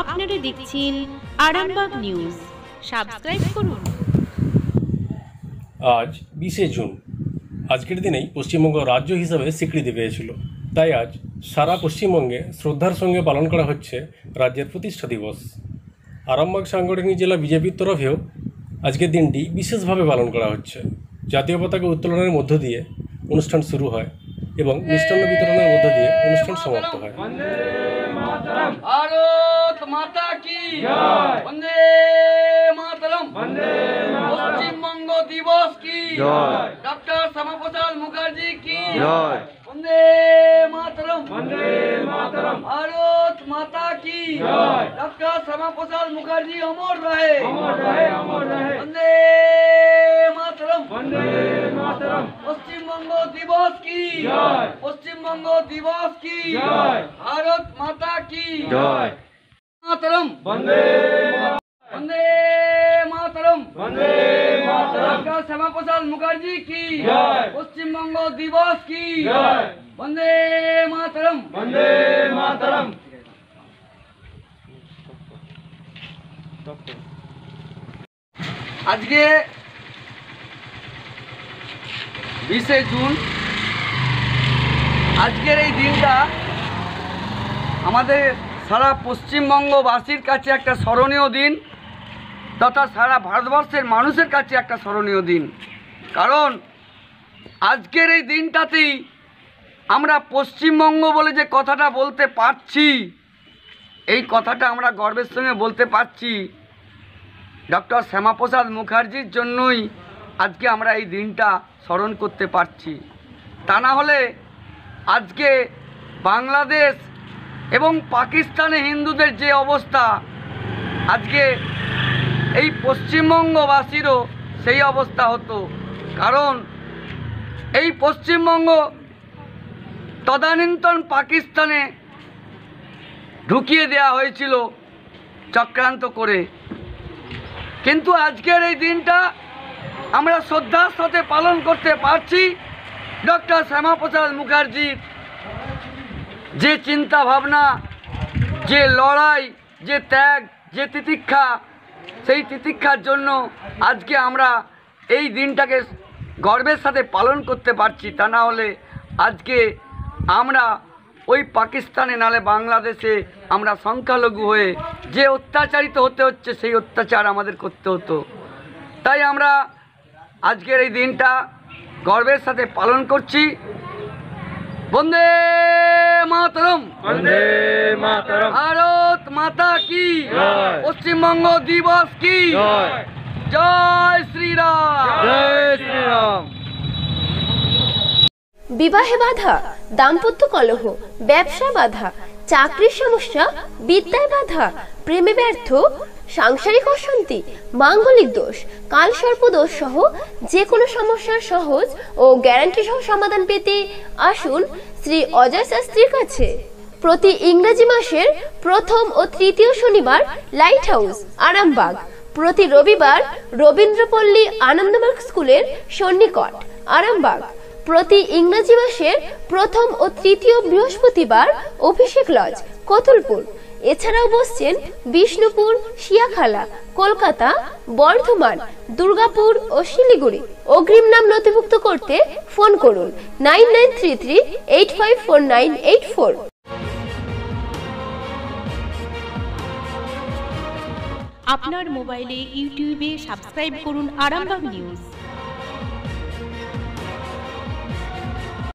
আপনারা দেখছেন Arambagh news. Subscribe করুন। আজ বিশে জুন। আজকের দিনেই পশ্চিমবঙ্গ রাজ্য হিসাবে স্বীকৃতি পেয়েছিল। তাই আজ সারা পশ্চিমবঙ্গে শ্রদ্ধার সঙ্গে পালন করা হচ্ছে রাজ্যের প্রতিষ্ঠা দিবস। আরামবাগ সাংগঠনিক জেলা বিজেপির তরফেও আজকের দিনটি বিশেষভাবে পালন করা হচ্ছে। জাতীয় পতাকা উত্তোলনের মধ্য দিয়ে অনুষ্ঠান শুরু হয় এবং মিষ্টান্ন বিতরণের মধ্য দিয়ে অনুষ্ঠান সমাপ্ত হয়। মাতা কি বন্দে মাতরম পশ্চিমবঙ্গ দিবস কি ডক্টর শ্যামাপ্রসাদ মুখার্জি কি বন্দে মাতরম ভারত মাতা কি ডক্টর শ্যামাপ্রসাদ মুখার্জি অমর রহে বন্দে মাতরম পশ্চিমবঙ্গ দিবস কি পশ্চিমবঙ্গ দিবস কি ভারত মাতা কি মাতরম বন্দে বন্দে মাতরম বন্দে মাতরম ডক্টর শ্যামাপ্রসাদ মুখার্জি কি পশ্চিমবঙ্গ দিবস কি বন্দে মাতরম বন্দে মাতরম আজকে বিশে জুন। আজকের এই দিনটা আমাদের সারা পশ্চিমবঙ্গবাসীর কাছে একটা স্মরণীয় দিন, তথা সারা ভারতবর্ষের মানুষের কাছে একটা স্মরণীয় দিন। কারণ আজকের এই দিনটাতেই আমরা পশ্চিমবঙ্গ বলে যে কথাটা বলতে পারছি, এই কথাটা আমরা গর্বের সঙ্গে বলতে পারছি। ডক্টর শ্যামাপ্রসাদ মুখার্জির জন্যই আজকে আমরা এই দিনটা স্মরণ করতে পারছি। তা না হলে আজকে বাংলাদেশ এবং পাকিস্তানে হিন্দুদের যে অবস্থা, আজকে এই পশ্চিমবঙ্গবাসীরও সেই অবস্থা হতো। কারণ এই পশ্চিমবঙ্গ তদানীন্তন পাকিস্তানে ঢুকিয়ে দেওয়া হয়েছিল চক্রান্ত করে। কিন্তু আজকের এই দিনটা আমরা শ্রদ্ধার সাথে পালন করতে পারছি ডক্টর শ্যামাপ্রসাদ মুখার্জির যে চিন্তা ভাবনা, যে লড়াই, যে ত্যাগ, যে তিতিক্ষা, সেই তিতিক্ষার জন্য আজকে আমরা এই দিনটাকে গর্বের সাথে পালন করতে পারছি। তা না হলে আজকে আমরা ওই পাকিস্তানে নালে বাংলাদেশে আমরা সংখ্যালঘু হয়ে যে অত্যাচারিত হতে হচ্ছে, সেই অত্যাচার আমাদের করতে হতো। তাই আমরা আজকের এই দিনটা গর্বের সাথে পালন করছি। বন্দে মাতরম। বন্দে মাতরম। ভারত মাতা কি? জয়। পশ্চিমবঙ্গ দিবস কি? জয়। জয় শ্রীরাম। জয় শ্রীরাম। বিবাহে বাধা দাম্পত্য কলহ ব্যবসা বাধা চাকরির সমস্যা, বিদ্যায় বাধা, প্রেমে ব্যর্থ, সাংসারিক অশান্তি, মাঙ্গলিক দোষ কালসর্প দোষ সহ যে কোনো সমস্যার সহজ ও গ্যারান্টি সহ সমাধান পেতে আসুন শ্রী অজয় শাস্ত্রীর কাছে। প্রতি ইংরেজি মাসের প্রথম ও তৃতীয় শনিবার লাইট হাউস আরামবাগ। প্রতি রবিবার রবীন্দ্রপল্লী আনন্দমার্গ স্কুলের সন্নিকট, আরামবাগ। প্রতি ইংরেজি মাসের প্রথম ও তৃতীয় বৃহস্পতিবার অভিষেক লজ, কতুলপুর। এছাড়াও বসছেন বিষ্ণুপুর, শিয়াখালা, কলকাতা, বর্ধমান, দুর্গাপুর ও শিলিগুড়ি। অগ্রিম নাম নথিভুক্ত করতে ফোন করুন nine nine three three eight five four nine eight four. আপনার মোবাইলে ইউটিউবে সাবস্ক্রাইব করুন আরামবাগ নিউজ।